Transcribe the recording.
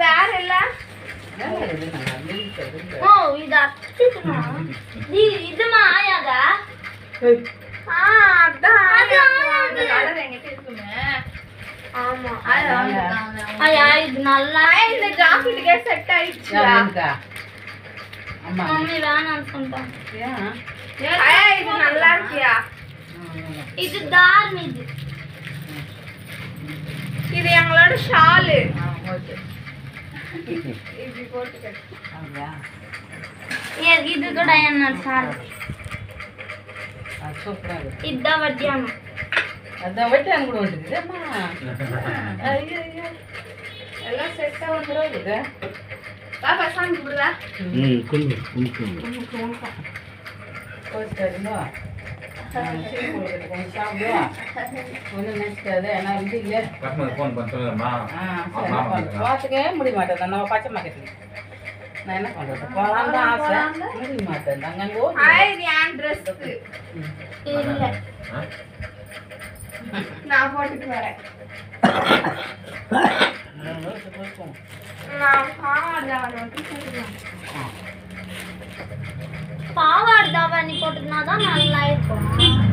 வேற இல்ல. ஓ இது அச்சுமா இது இதுமா ஆயாதா? ஏய், ஆ அதான் அது அந்த ஆயாது. கலர் என்கிட்ட இருக்குமே. ஆமா. ஐயா இது நல்லா இந்த ஜாக்கெட்டுக்கே செட் ஆயிடுச்சு. மம்மி ஏன்? ஆயா இது நல்லா இருக்கியா? இது தார்மி இது. இது எங்களோட ஷாலு. ஓகே. இப்படி போட்டுக்க அப்படியா? ஏ, இது கூட என்ன சார் ஆ, சூப்பரா இருக்கு. இதுதான் வட்டியாமா அதான் வெட்டான் கூட வந்துருக்குது. அம்மா. ஐயோ, ஐயோ. எல்லாம் பார்த்துக்கவே முடிய மாட்டேன் நான் பச்சை மார்க்கெட்டில் நான் என்ன பண்றது போகலான்னு தான் ஆசை முடிய மாட்டேன் அங்கே நான் போட்டுட்டு வரேன் நான் பாவாடை 妈妈来一